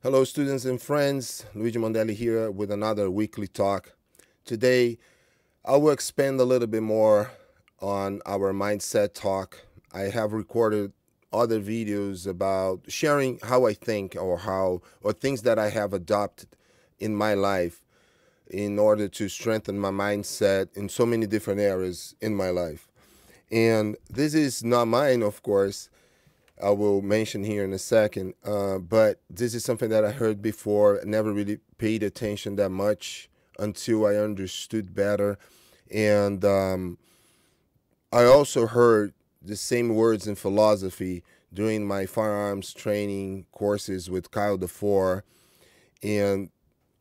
Hello, students and friends. Luigi Mondelli here with another weekly talk. Today, I will expand a little bit more on our mindset talk. I have recorded other videos about sharing how I think or how or things that I have adopted in my life in order to strengthen my mindset in so many different areas in my life. And this is not mine, of course. I will mention here in a second. Uh, but this is something that I heard before, never really paid attention that much until I understood better. And um, I also heard the same words in philosophy during my firearms training courses with Kyle Defoor. And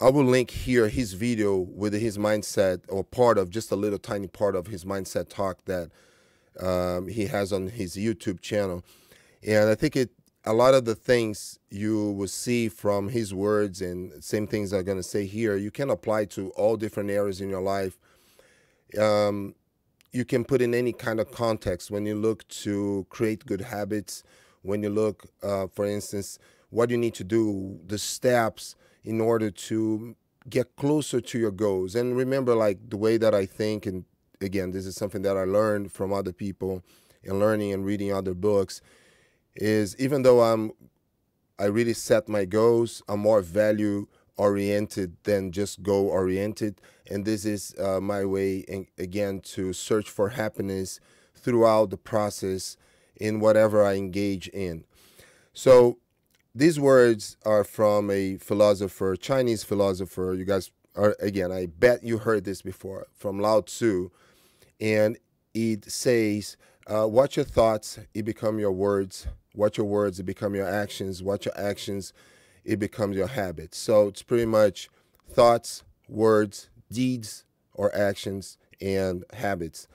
I will link here his video with his mindset or part of just a little tiny part of his mindset talk that um, he has on his YouTube channel. And I think it a lot of the things you will see from his words and same things I'm going to say here, you can apply to all different areas in your life. Um, you can put in any kind of context when you look to create good habits, when you look, uh, for instance, what you need to do, the steps in order to get closer to your goals. And remember, like the way that I think, and again, this is something that I learned from other people and learning and reading other books is even though I'm I really set my goals, I'm more value oriented than just goal oriented, and this is uh, my way in, again to search for happiness throughout the process in whatever I engage in. So these words are from a philosopher, Chinese philosopher. You guys are again, I bet you heard this before from Lao Tzu, and it says, uh, "Watch your thoughts; it become your words." Watch your words, it become your actions. Watch your actions, it becomes your habits. So it's pretty much thoughts, words, deeds, or actions, and habits.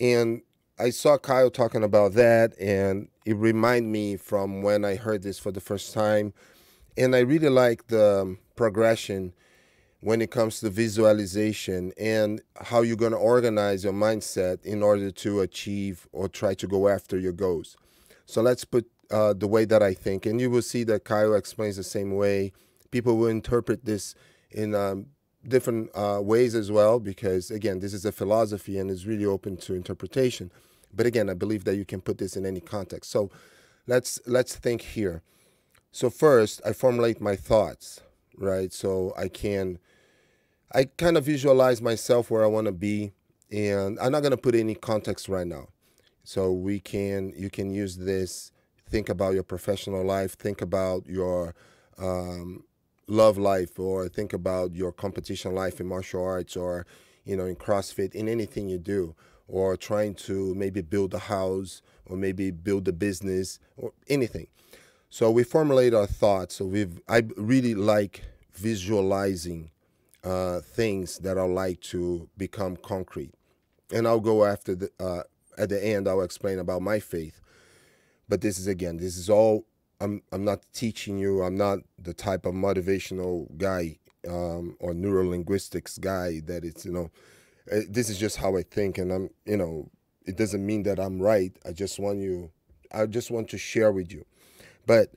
And I saw Kyle talking about that, and it reminded me from when I heard this for the first time. And I really like the um, progression when it comes to visualization and how you're going to organize your mindset in order to achieve or try to go after your goals. So let's put uh, the way that I think, and you will see that Kyle explains the same way. People will interpret this in um, different uh, ways as well, because again, this is a philosophy and is really open to interpretation. But again, I believe that you can put this in any context. So let's let's think here. So first, I formulate my thoughts, right? So I can, I kind of visualize myself where I want to be, and I'm not going to put any context right now. So we can you can use this. Think about your professional life. Think about your um, love life, or think about your competition life in martial arts, or you know in CrossFit, in anything you do, or trying to maybe build a house, or maybe build a business, or anything. So we formulate our thoughts. So we've I really like visualizing uh, things that I like to become concrete, and I'll go after the. Uh, at the end I'll explain about my faith. But this is again, this is all I'm I'm not teaching you. I'm not the type of motivational guy um, or neurolinguistics guy that it's you know. Eh, this is just how I think, and I'm you know. It doesn't mean that I'm right. I just want you. I just want to share with you, but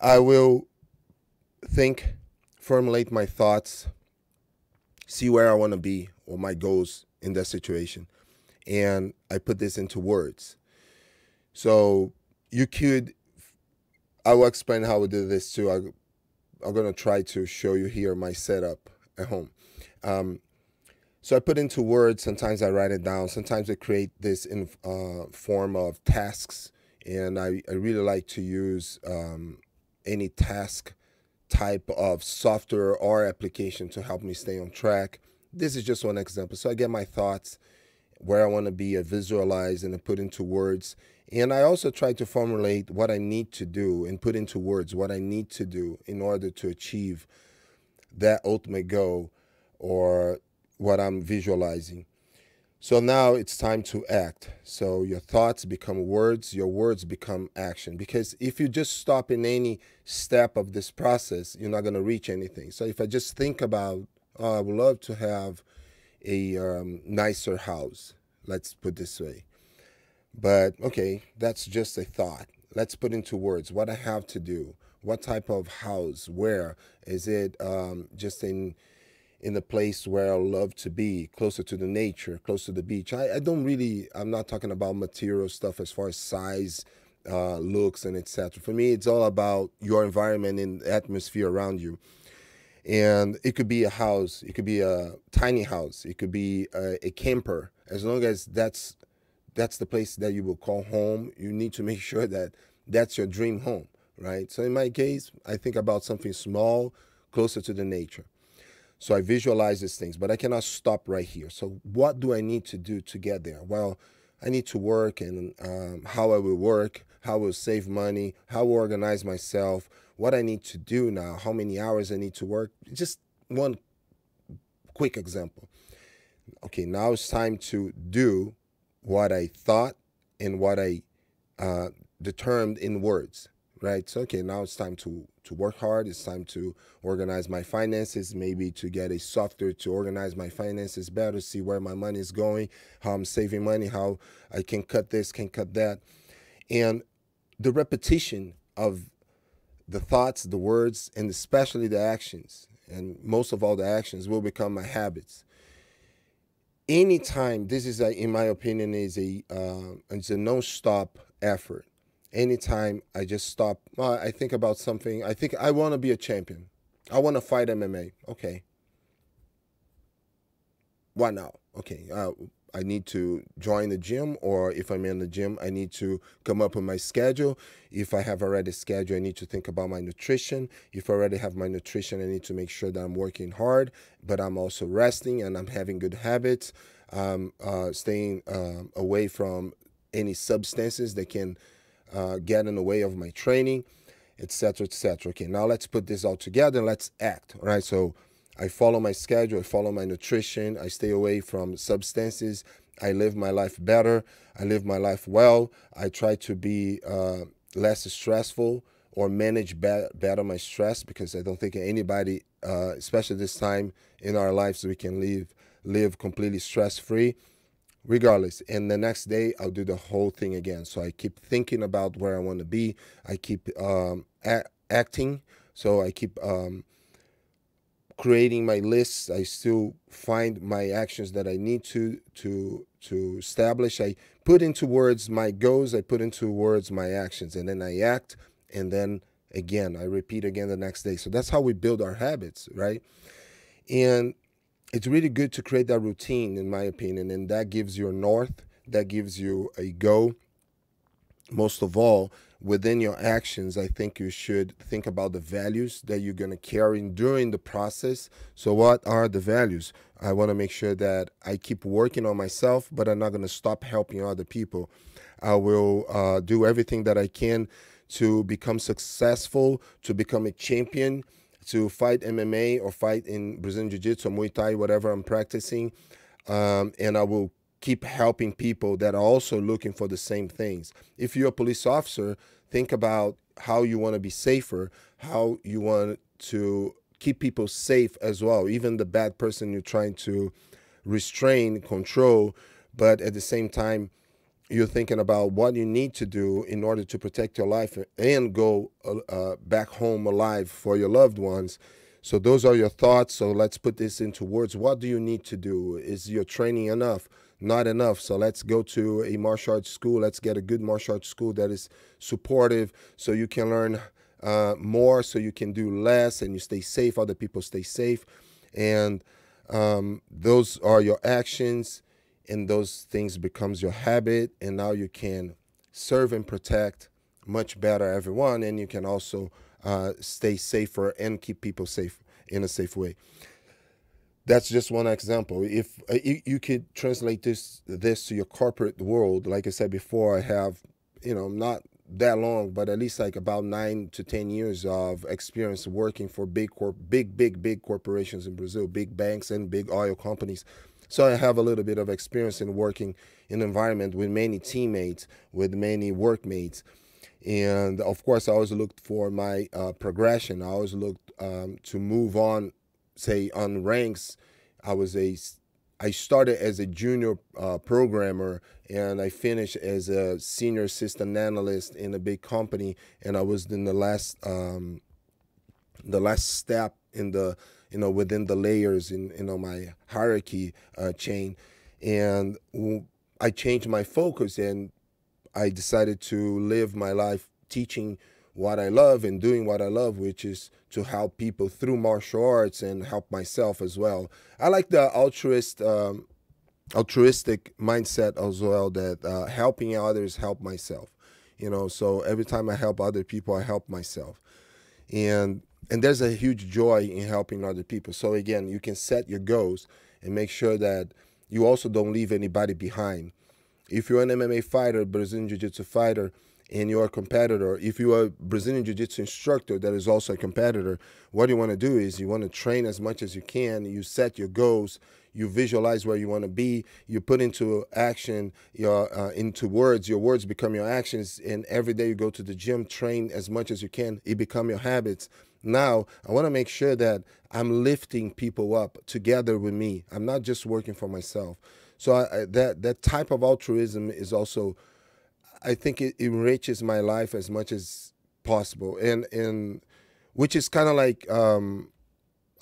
I will think, formulate my thoughts, see where I want to be or my goals in that situation, and I put this into words. So you could, I will explain how we do this too. I, I'm going to try to show you here my setup at home. Um, so I put into words, sometimes I write it down, sometimes I create this in uh, form of tasks. And I, I really like to use um, any task type of software or application to help me stay on track. This is just one example. So I get my thoughts where I want to be, I visualize and I put into words. And I also try to formulate what I need to do and put into words what I need to do in order to achieve that ultimate goal or what I'm visualizing. So now it's time to act. So your thoughts become words, your words become action. Because if you just stop in any step of this process, you're not going to reach anything. So if I just think about, oh, I would love to have a um, nicer house, let's put this way. But okay, that's just a thought. Let's put into words what I have to do, What type of house? Where is it? Um, just in in the place where I love to be, closer to the nature, close to the beach. I, I don't really. I'm not talking about material stuff as far as size, uh, looks, and etc. For me, it's all about your environment and atmosphere around you. And it could be a house, it could be a tiny house, it could be a, a camper. As long as that's that's the place that you will call home, you need to make sure that that's your dream home, right? So in my case, I think about something small, closer to the nature. So I visualize these things, but I cannot stop right here. So what do I need to do to get there? Well, I need to work and um, how I will work, how I will save money, how I will organize myself, what I need to do now, how many hours I need to work. Just one quick example. Okay, now it's time to do what I thought and what I uh, determined in words, right? So, okay, now it's time to, to work hard. It's time to organize my finances, maybe to get a software to organize my finances better, see where my money is going, how I'm saving money, how I can cut this, can cut that. And the repetition of the thoughts, the words, and especially the actions, and most of all the actions will become my habits. Anytime this is a, in my opinion is a uh, it's a non-stop effort. Anytime i just stop uh, i think about something i think i want to be a champion. I want to fight mma okay. Why now okay uh, I need to join the gym, or if I'm in the gym, I need to come up with my schedule. If I have already a schedule, I need to think about my nutrition. If I already have my nutrition, I need to make sure that I'm working hard, but I'm also resting and I'm having good habits. Um, uh, staying um, away from any substances that can uh, get in the way of my training, etc., etc. Okay, now let's put this all together let's act. All right, so I follow my schedule, I follow my nutrition, I stay away from substances, I live my life better, I live my life well, I try to be uh, less stressful or manage be better my stress because I don't think anybody, uh, especially this time in our lives, we can live live completely stress free. Regardless, and the next day I'll do the whole thing again. So I keep thinking about where I want to be. I keep um, acting. So I keep um, creating my lists. I still find my actions that i need to to to establish. I put into words my goals. I put into words my actions and then i act and then again i repeat again the next day. So that's how we build our habits right? And it's really good to create that routine in my opinion and that gives you a north that gives you a go most of all within your actions, I think you should think about the values that you're going to carry during the process. So, what are the values? I want to make sure that I keep working on myself, but I'm not going to stop helping other people. I will uh, do everything that I can to become successful, to become a champion, to fight MMA or fight in Brazilian Jiu Jitsu, Muay Thai, whatever I'm practicing. Um, and I will keep helping people that are also looking for the same things. If you're a police officer, think about how you want to be safer, how you want to keep people safe as well, even the bad person you're trying to restrain, control, but at the same time, you're thinking about what you need to do in order to protect your life and go uh, uh back home alive for your loved ones. So those are your thoughts. So let's put this into words. What do you need to do? Is your training enough? Not enough. So let's go to a martial arts school. Let's get a good martial arts school that is supportive so you can learn uh, more, so you can do less and you stay safe. Other people stay safe. And um, those are your actions and those things becomes your habit and now you can serve and protect much better everyone and you can also uh, stay safer and keep people safe in a safe way. That's just one example. If uh, you, you could translate this this to your corporate world, like I said before, I have you know not that long, but at least like about nine to ten years of experience working for big corp, big big big corporations in Brazil, big banks and big oil companies. So I have a little bit of experience in working in an environment with many teammates, with many workmates and of course, I always looked for my uh, progression. I always looked um, to move on, say on ranks. I was a I started as a junior uh, programmer and I finished as a senior assistant analyst in a big company. And I was in the last um, the last step in the you know within the layers in you know my hierarchy uh, chain. And I changed my focus and I decided to live my life teaching what I love and doing what I love, which is to help people through martial arts and help myself as well. I like the altruist, um, altruistic mindset as well. That uh, helping others help myself. You know, so every time I help other people, I help myself, and and there's a huge joy in helping other people. So again, you can set your goals and make sure that you also don't leave anybody behind. If you're an MMA fighter, Brazilian Jiu-Jitsu fighter, and you're a competitor, if you are a Brazilian Jiu Jitsu instructor that is also a competitor, what you want to do is you want to train as much as you can. You set your goals, you visualize where you want to be, you put into action your uh, into words. Your words become your actions, and every day you go to the gym, train as much as you can. It become your habits. Now I want to make sure that I'm lifting people up together with me. I'm not just working for myself. So I, that that type of altruism is also I think it enriches my life as much as possible, and and which is kind of like um,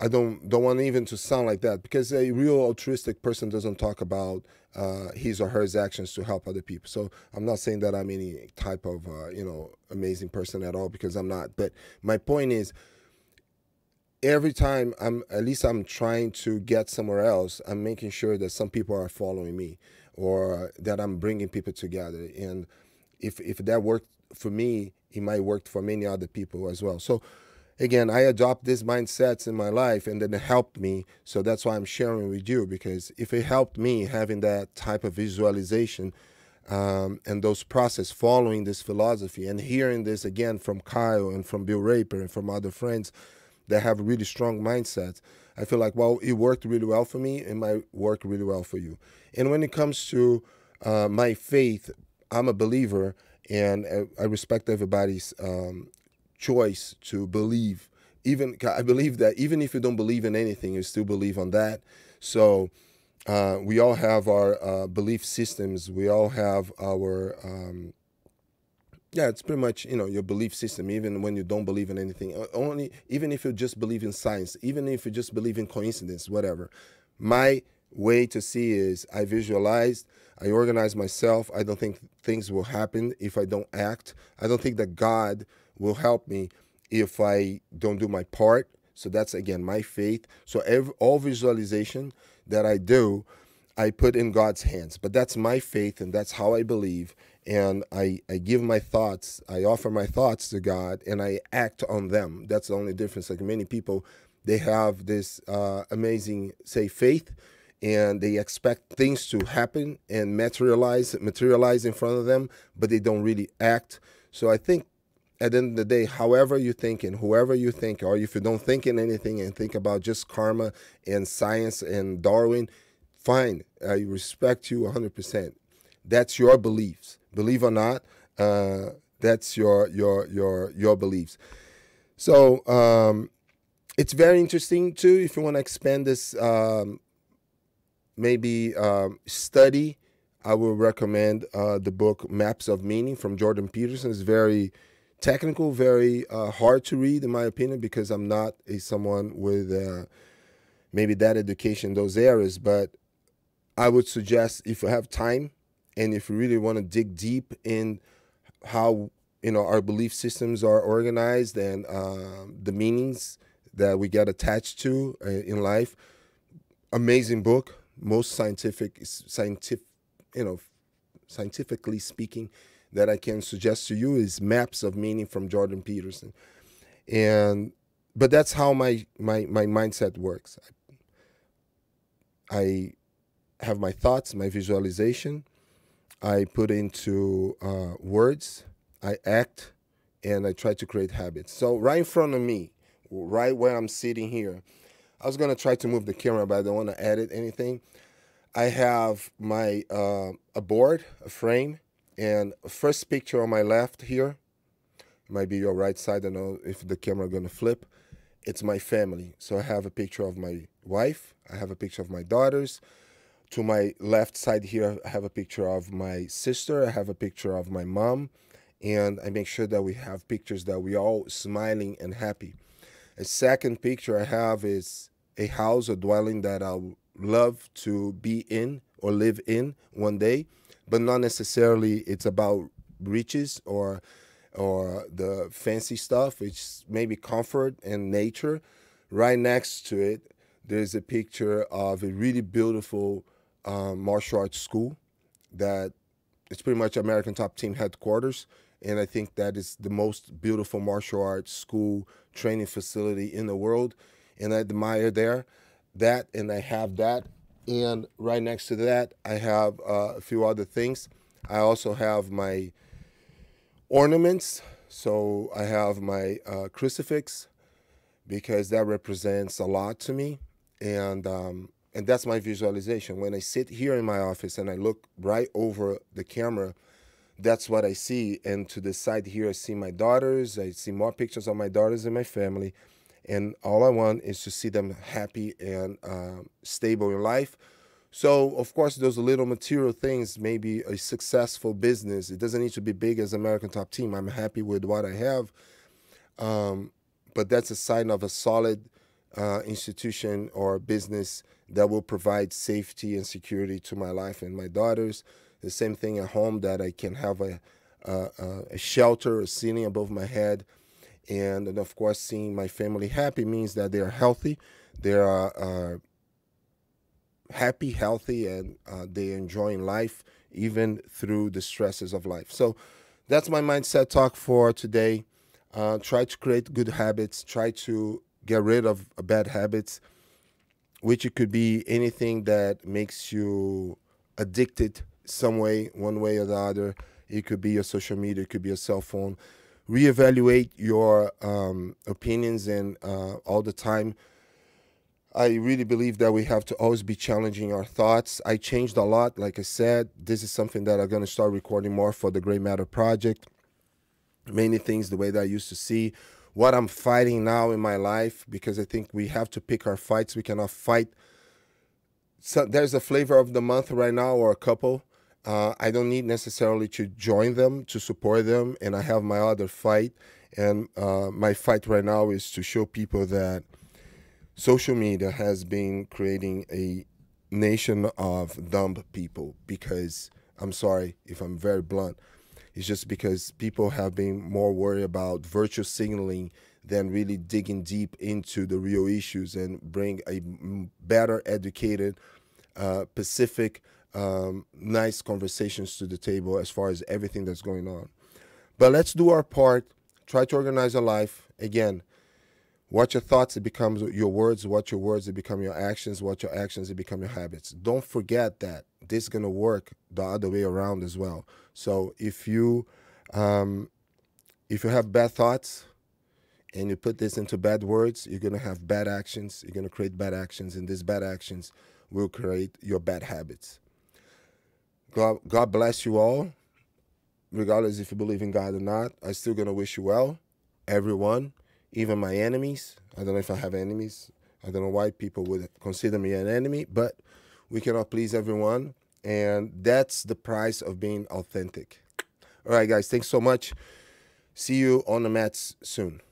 I don't don't want even to sound like that because a real altruistic person doesn't talk about uh, his or her actions to help other people. So I'm not saying that I'm any type of uh, you know amazing person at all because I'm not. But my point is, every time I'm at least I'm trying to get somewhere else, I'm making sure that some people are following me or that I'm bringing people together and if if that worked for me, it might work for many other people as well. So again, I adopt these mindsets in my life and then it helped me. So that's why I'm sharing with you because if it helped me having that type of visualization um, and those process following this philosophy and hearing this again from Kyle and from Bill Rapier and from other friends that have really strong mindsets, I feel like, well, it worked really well for me. It might work really well for you. And when it comes to uh, my faith, I'm a believer, and I respect everybody's um, choice to believe. Even I believe that even if you don't believe in anything, you still believe on that. So uh, we all have our uh, belief systems. We all have our um, yeah. It's pretty much you know your belief system. Even when you don't believe in anything, only even if you just believe in science, even if you just believe in coincidence, whatever. My way to see is I visualized, I organize myself. I don't think things will happen if I don't act. I don't think that God will help me if I don't do my part. So that's again my faith. So every, all visualization that I do, I put in God's hands. But that's my faith and that's how I believe. And I, I give my thoughts, I offer my thoughts to God and I act on them. That's the only difference. Like many people, they have this uh, amazing, say, faith, and they expect things to happen and materialize materialize in front of them but they don't really act. So i think at the end of the day however you think and whoever you think or if you don't think in anything and think about just karma and science and darwin fine. I respect you 100% that's your beliefs. Believe or not uh, that's your your your your beliefs. So um, it's very interesting too if you want to expand this um, maybe um, study, I would recommend uh, the book Maps of Meaning from Jordan Peterson. It's very technical, very uh, hard to read, in my opinion, because I'm not a someone with uh, maybe that education those areas. But I would suggest if you have time and if you really want to dig deep in how you know our belief systems are organized and um, the meanings that we get attached to uh, in life, amazing book most scientific scientific you know scientifically speaking that I can suggest to you is maps of meaning from Jordan Peterson. And but that's how my my my mindset works. I have my thoughts my visualization. I put into uh, words. I act and I try to create habits. So right in front of me right where I'm sitting here I was gonna try to move the camera, but I don't want to edit anything. I have my uh, a board, a frame, and first picture on my left here might be your right side. I don't know if the camera gonna flip. It's my family. So I have a picture of my wife. I have a picture of my daughters. to my left side here, I have a picture of my sister. I have a picture of my mom. And I make sure that we have pictures that we all smiling and happy. A second picture I have is a house, a dwelling that I would love to be in or live in one day, but not necessarily it's about riches or or the fancy stuff. It's maybe comfort and nature. Right next to it, there's a picture of a really beautiful um, martial arts school that it's pretty much American Top Team headquarters. And I think that is the most beautiful martial arts school training facility in the world. And I admire there that, and I have that. And right next to that, I have uh, a few other things. I also have my ornaments. So I have my uh, crucifix because that represents a lot to me. And, um, and that's my visualization. When I sit here in my office and I look right over the camera, that's what I see. And to the side here, I see my daughters. I see more pictures of my daughters and my family. And all I want is to see them happy and uh, stable in life. So, of course, those little material things, maybe a successful business. It doesn't need to be big as American Top Team. I'm happy with what I have. Um, but that's a sign of a solid uh, institution or business that will provide safety and security to my life and my daughters. The same thing at home that I can have a, a, a shelter, a ceiling above my head. And, and, of course, seeing my family happy means that they are healthy, they are uh, happy, healthy, and uh, they are enjoying life even through the stresses of life. So that's my mindset talk for today. Uh, try to create good habits, try to get rid of bad habits, which it could be anything that makes you addicted some way, one way or the other. It could be your social media, it could be your cell phone. Reevaluate your um, opinions and uh, all the time. I really believe that we have to always be challenging our thoughts. I changed a lot, like I said. This is something that I'm going to start recording more for the Gray Matter Project. Many things the way that I used to see. What I'm fighting now in my life, because I think we have to pick our fights. We cannot fight. So there's a flavor of the month right now, or a couple uh, I don't need necessarily to join them to support them, and I have my other fight. And uh, my fight right now is to show people that social media has been creating a nation of dumb people. Because I'm sorry if I'm very blunt, it's just because people have been more worried about virtual signaling than really digging deep into the real issues and bring a better educated, uh, Pacific um, nice conversations to the table as far as everything that's going on. But let's do our part. Try to organize your life. Again, what your thoughts, it becomes your words. What your words, it become your actions. What your actions, it become your habits. Don't forget that this is going to work the other way around as well. So if you, um, if you have bad thoughts, and you put this into bad words, you're going to have bad actions. You're going to create bad actions, and these bad actions will create your bad habits. God, God bless you all, regardless if you believe in God or not. I'm still gonna wish you well, everyone, even my enemies. I don't know if I have enemies. I don't know why people would consider me an enemy, but we cannot please everyone, and that's the price of being authentic. All right, guys, thanks so much. See you on the mats soon.